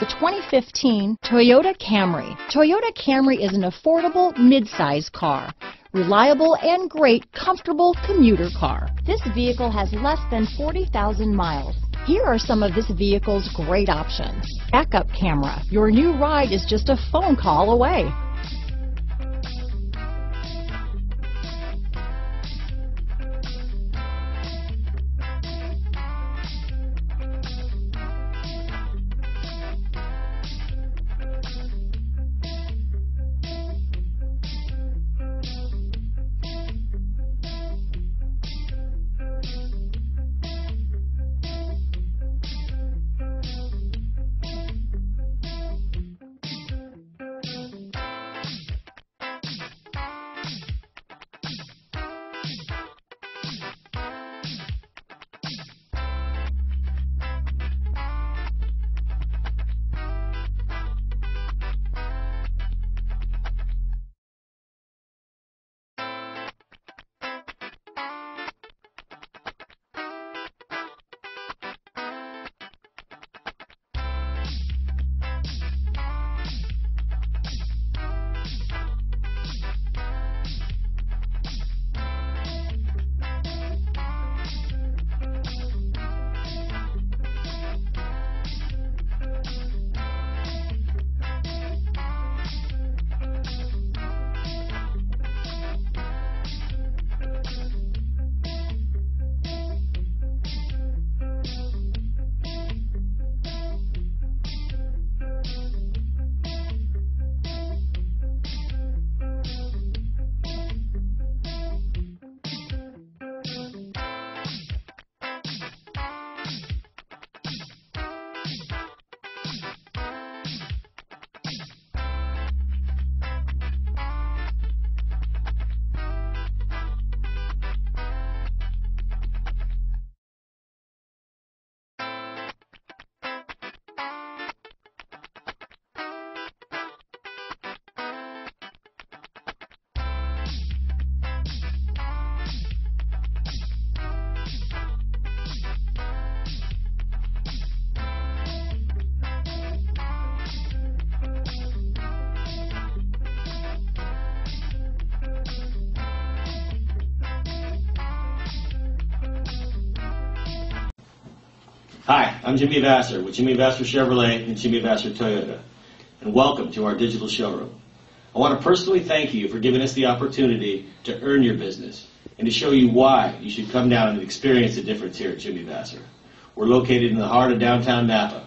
The 2015 Toyota Camry. Toyota Camry is an affordable mid-size car. Reliable and great comfortable commuter car. This vehicle has less than 40,000 miles. Here are some of this vehicle's great options. Backup camera. Your new ride is just a phone call away. Hi, I'm Jimmy Vasser with Jimmy Vasser Chevrolet and Jimmy Vasser Toyota, and welcome to our digital showroom. I want to personally thank you for giving us the opportunity to earn your business and to show you why you should come down and experience the difference here at Jimmy Vasser. We're located in the heart of downtown Napa.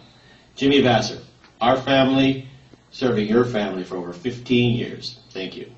Jimmy Vasser, our family serving your family for over 15 years. Thank you.